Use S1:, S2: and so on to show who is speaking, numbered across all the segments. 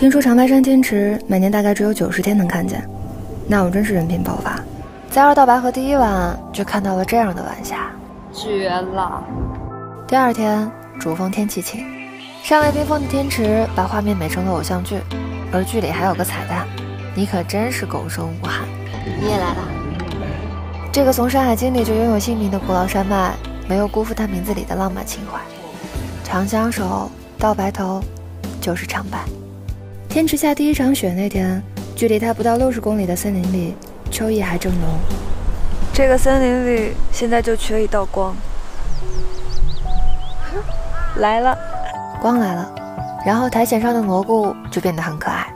S1: 听说长白山天池每年大概只有九十天能看见，那我真是人品爆发，在二道白河第一晚就看到了这样的晚霞，
S2: 绝了！
S1: 第二天主峰天气晴，尚未冰封的天池把画面美成了偶像剧，而剧里还有个彩蛋，你可真是狗生无憾。
S2: 你也来了，
S1: 这个从《山海经》里就拥有姓名的古老山脉，没有辜负它名字里的浪漫情怀。长相守，到白头，就是长白。天池下第一场雪那天，距离它不到六十公里的森林里，秋意还正浓。
S3: 这个森林里现在就缺一道光。来了，
S1: 光来了，然后苔藓上的蘑菇就变得很可爱。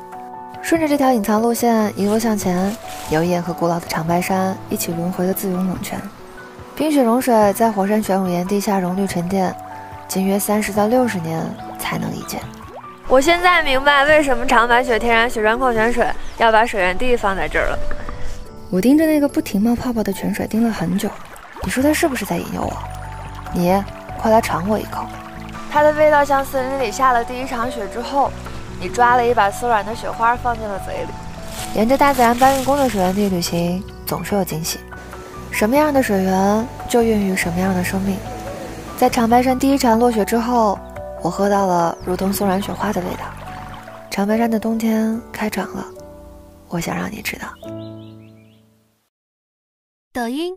S1: 顺着这条隐藏路线一路向前，有眼和古老的长白山一起轮回的自由冷泉。冰雪融水在火山玄武岩地下熔绿沉淀，经约三十到六十年才能一见。
S3: 我现在明白为什么长白雪天然雪山矿泉水要把水源地放在这儿了。
S1: 我盯着那个不停冒泡泡的泉水盯了很久，你说它是不是在引诱我？你快来尝我一口。
S3: 它的味道像森林里下了第一场雪之后，你抓了一把酥软的雪花放进了嘴里。
S1: 沿着大自然搬运工的水源地旅行，总是有惊喜。什么样的水源，就孕育什么样的生命。在长白山第一场落雪之后，我喝到了如同松软雪花的味道。长白山的冬天开场了，我想让你知道。
S4: 抖音。